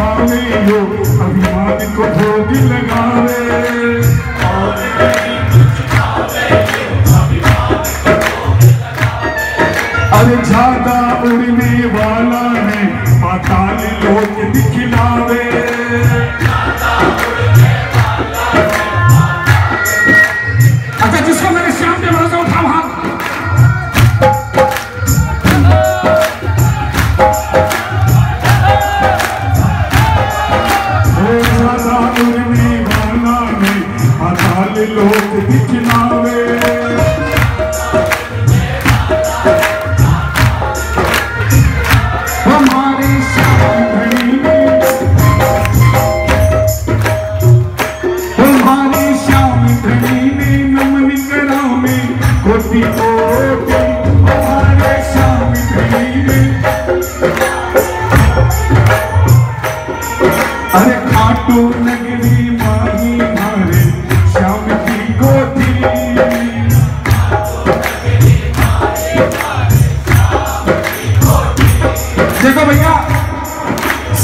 پاوے جو ابھیمان کو بھوگ لگاوے۔ اور ارے جھاگا۔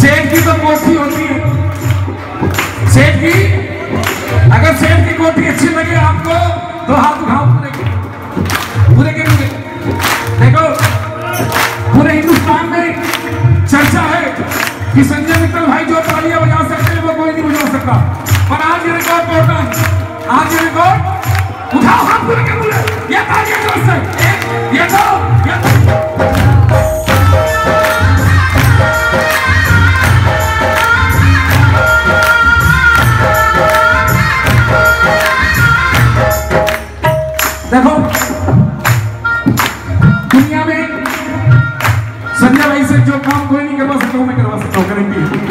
سیب کی تو کوٹھی ہوتی ہے۔ سیب کی؟ اگر سیب کی کوٹھی اچھی لگے آپ کو، تو ہاتھ اٹھاؤ، پورے کے پورے کے پورے دیکھو، پورے ہندوستان میں چرچا ہے کہ سنجے متر بھائی جو تالیاں بجا سکتے ہیں، وہ کوئی نہیں بجا سکتا۔ پر آج ریکارڈ توڑنا آج ریکارڈ اٹھاؤ، ہاتھ پورے کے پورے یہ تالیاں درست ہے ایک، یہ دو یہ دو دنیا میں سنجے بھائی سے جو کام کوئی نہیں کروا سکتا ہوں میں کروا سکتا ہوں کریں گے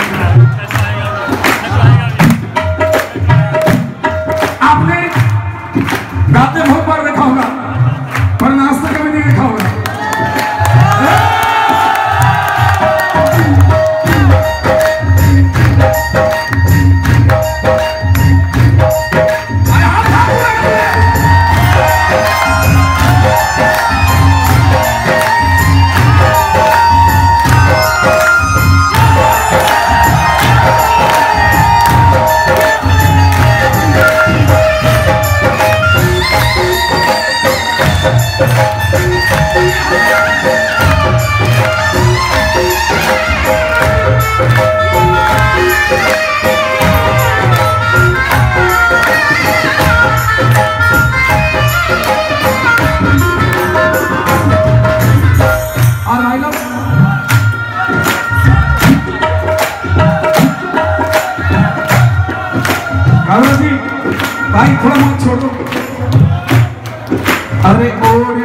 Hare Gloria.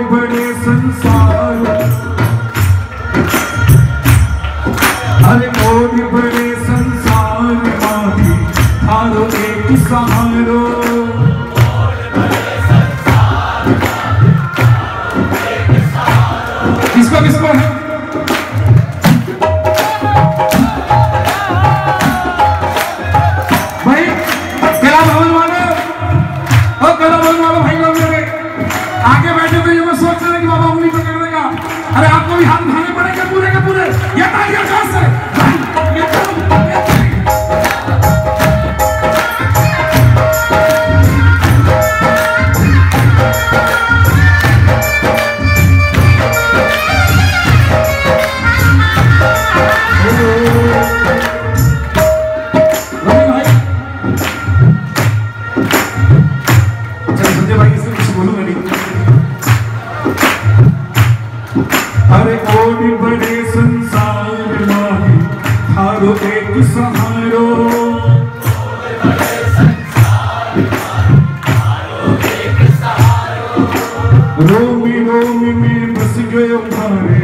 رومی رومی میں بس گئے ہمارے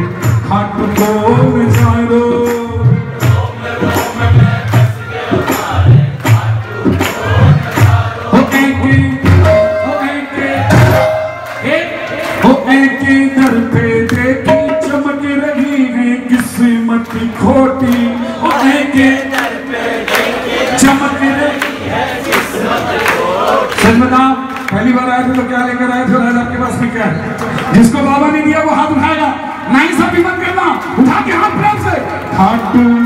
ہٹ کو مزارو چمک پہلی بار آئے تھے تو کیا لے کر آئے تھے فکر ہے۔ جس کو بابا نے دیا وہ ہاتھ اٹھائے گا۔ نہیں سب بھی بند کرنا۔ اٹھا کے ہاتھ پریم سے۔ تھاٹو۔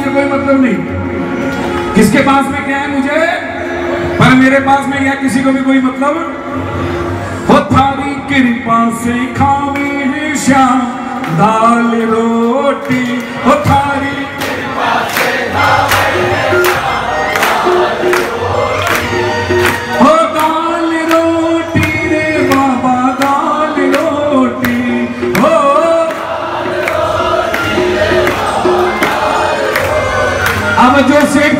مجھے کوئی مطلب نہیں۔ کس کے پاس میں کیا ہے مجھے؟ پر میرے پاس میں یہ کسی کو بھی کوئی مطلب؟ وہ تھاری کرپا سے کھاوی ہیں شام، دال، روٹی۔ وہ تھاری کرپا سے کھاوے Joseph.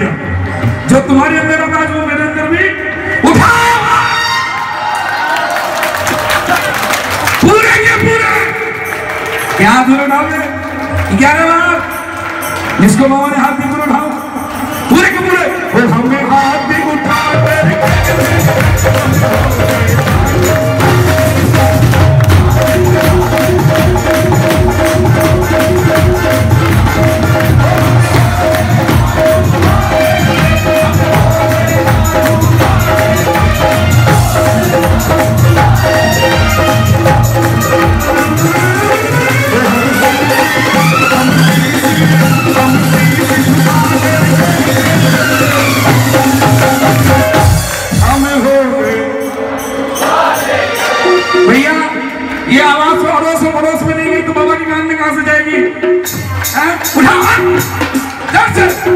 کیا جو تمہارے اندر ہوگا جو میرے اندر بھی اٹھا پورے کے پورے کیا آپ ڈالے ڈال بار جس کو بابا نے ہاتھ 哎，不唱啊，杨子。